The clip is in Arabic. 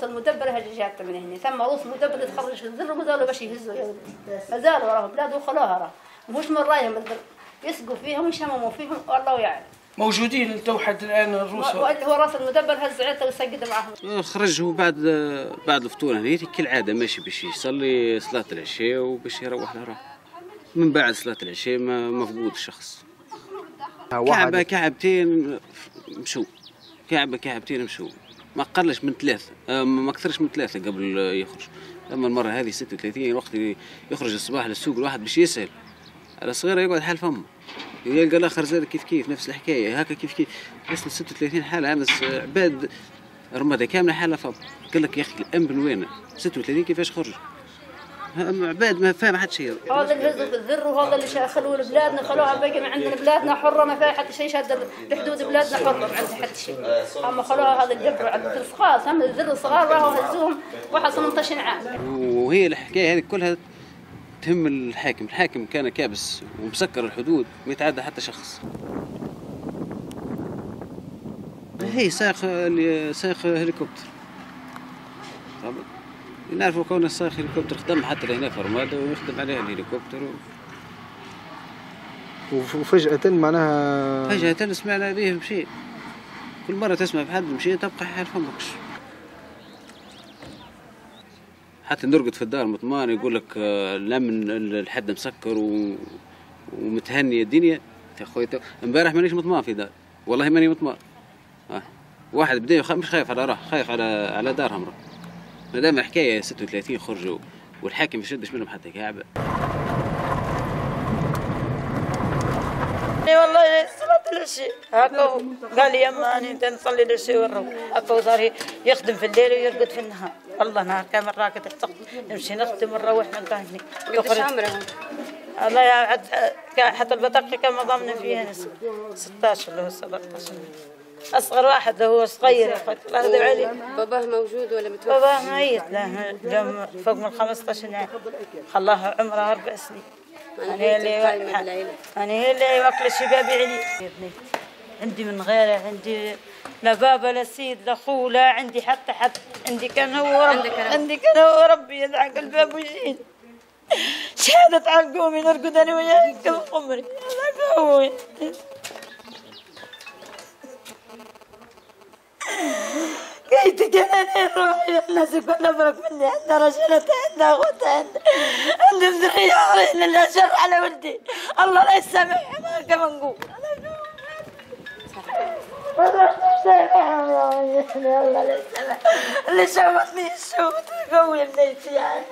روس المدبر هجي جات من هنا. ثم روس مدبر تخرج الذر وما زالوا باش يهزوا. يا ولدي ما زالوا راه بلاد وخلوها راه. مش من رايهم الذر يسقوا فيهم ويشمموا فيهم والله يعلم. موجودين تو حد الآن الروس. هو رأس المدبر هز عيلته ويسقد معهم. خرج هو بعد بعد الفطور هنا كالعادة ماشي باش يصلي صلاة العشاء وباش يروح لروح من بعد صلاة العشاء ما مفقود الشخص. كعبه كعبتين مشوا كعبه كعبتين مشوا ما قلش من ثلاثة آه، ما أكثرش من ثلاثة قبل يخرج. أما المرة هذه 36 وقت يخرج الصباح للسوق الواحد باش يسأل. على صغيرة يقعد حال فمه. يلقى الآخر زاد كيف كيف نفس الحكاية هكا كيف كيف. وصل 36 حالة أمس عباد رمادة كاملة حالة فم. قال لك يا أخي الأمن وين 36 كيفاش خرج؟ عباد ما فاهم حتى شيء. هذا اللي هزوا في الذر وهذا اللي خلوا بلادنا خلوها باقي ما عندنا بلادنا حرة ما فيها حتى شيء شاد بحدود بلادنا حرة ما عندنا حتى شيء. أما خلوها هذا الجبر عند الصغار هم الذر الصغار راهو هزوهم واحد 18 عام. وهي الحكاية هذه كلها تهم الحاكم. الحاكم كان كابس ومسكر الحدود ما يتعدى حتى شخص. هي سائق سائق هليكوبتر. نعرفوا كون السائق هليكوبتر خدم حتى لهنا في رمادة ويخدم عليه الهليكوبتر و... وفجأة معناها فجأة سمعنا به مشي كل مرة تسمع بحد مشي تبقى حال فمكش حتى نرقد في الدار مطمان يقول لك الامن الحد مسكر و... ومتهني الدنيا. يا خويا امبارح مانيش مطمان في دار. والله ماني مطمان. آه. واحد بدا مش خايف على روح خايف على على دارهم روح ما دام حكايه 36 خرجوا والحاكم ما يشدش منهم حتى كعبه إي والله صلاة العشاء هكا قال لي يما اني نصلي العشاء ونروح هكا وصار يخدم في الليل ويرقد في النهار. والله نهار كامل راكد نمشي نخدم ونروح نلقاهني قديش عمرهم؟ الله يا حتى البطاقة كان ضامن فيها 16 اللي هو 17 أصغر واحد هو صغير. الله يرضى عليه باباه موجود ولا متوفى؟ باباه ميت. له فوق من 15 عام خلاه عمره أربع سنين. أنا اللي أنا هي اللي واكله الشباب علي. عندي من غيره عندي لا بابا لا سيد لا خو لا عندي حتى حد. عندي كان هو رب عندي كان هو ربي يدعك الباب ويجيني شهادة على قومي نرقد أنا وياه كم عمري. هذا هو كيت كان روحي الناس كلها برك مني عندنا رجلة عندنا أخوات عندنا ذرية إلا شر على ولدي الله لا يسامح ما كما نقول الله لا يسامح اللي شوفني الشوط قوي بنيتي يعني